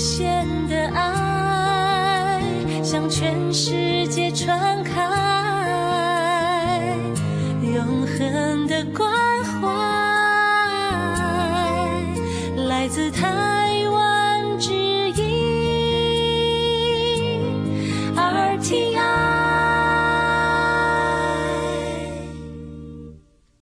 无限的爱向全世界传开，永恒的关怀来自台湾之音，耳听。